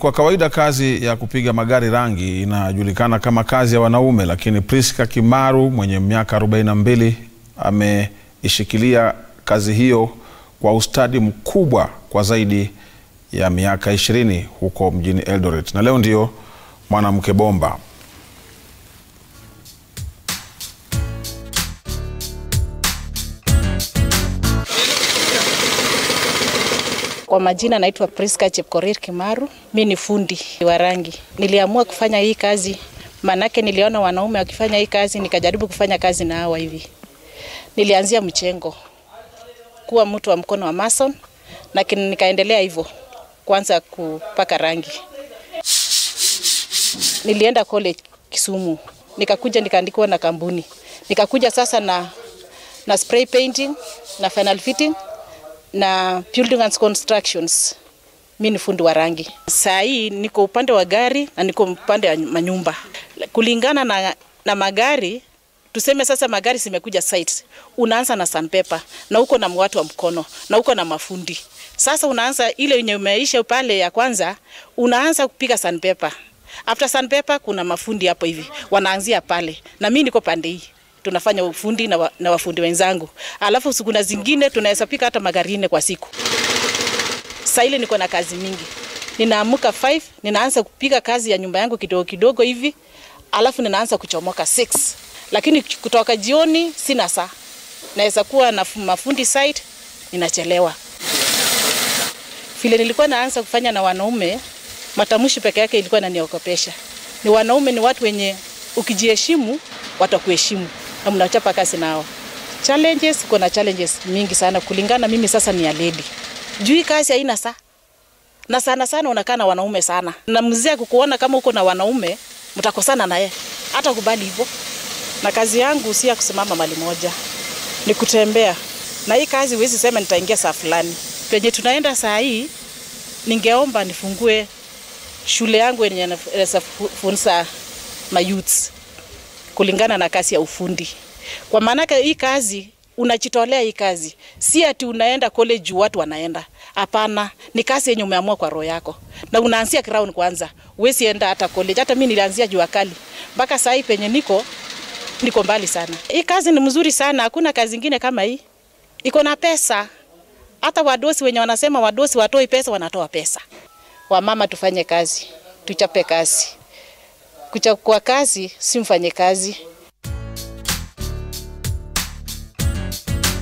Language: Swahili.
Kwa kawaida kazi ya kupiga magari rangi inajulikana kama kazi ya wanaume, lakini Priska Kimaru mwenye miaka 42 ameishikilia kazi hiyo kwa ustadi mkubwa kwa zaidi ya miaka 20 huko mjini Eldoret, na leo ndio mwanamke bomba. Kwa majina naitwa Priska Chepkorir Kimaru. Mi ni fundi wa rangi. Niliamua kufanya hii kazi manake niliona wanaume wakifanya hii kazi, nikajaribu kufanya kazi na hawa hivi. Nilianzia mchengo kuwa mtu wa mkono wa mason, lakini nikaendelea hivyo kwanza kupaka rangi. Nilienda college Kisumu, nikakuja nikaandikiwa na kampuni, nikakuja sasa na, na spray painting na final fitting na building and constructions. Mi ni fundi wa rangi. Saa hii niko upande wa gari na niko upande wa manyumba. Kulingana na, na magari tuseme sasa magari zimekuja site, unaanza na sandpaper na uko na watu wa mkono na uko na mafundi. Sasa unaanza ile yenye umeisha pale ya kwanza, unaanza kupiga sandpaper. After sandpaper kuna mafundi hapo hivi wanaanzia pale, na mi niko pande hii tunafanya ufundi na, wa, na wafundi wenzangu, alafu sikuna zingine tunaweza pika hata magari nne kwa siku. Sasa ile niko na kazi mingi, ninaamka 5 ninaanza kupiga kazi ya nyumba yangu kidogo kidogo hivi, alafu ninaanza kuchomoka 6 lakini kutoka jioni sina saa, naweza kuwa na mafundi site, ninachelewa. Vile nilikuwa naanza kufanya na wanaume, matamshi peke yake ilikuwa inaniogopesha. Ni wanaume ni watu wenye ukijiheshimu watakuheshimu na mnachapa kazi nao. Challenges, kuna challenges mingi sana kulingana mimi sasa ni ya lady. Juu hii kazi haina saa. Na sana sana unakaa na wanaume sana. Na mzee kukuona kama uko na wanaume, mtakosana naye. Hata kubali hivyo. Na kazi yangu si ya kusimama mali moja. Ni kutembea. Na hii kazi huwezi sema nitaingia saa fulani. Penye tunaenda saa hii, ningeomba nifungue shule yangu yenye nafunza mayouths kulingana na kazi ya ufundi. Kwa maana hii kazi unajitolea hii kazi, si ati unaenda college watu wanaenda. Hapana, ni kazi yenye umeamua kwa roho yako, na unaanzia ground kwanza. Huwezi enda hata college. Hata mimi nilianzia jua kali mpaka saa hii penye niko niko mbali sana. Hii kazi ni mzuri sana, hakuna kazi ingine kama hii. Iko na pesa. Hata wadosi wenye wanasema wadosi watoi pesa, wanatoa pesa. Wamama tufanye kazi, tuchape kazi. Kuchakua kazi si mfanye kazi.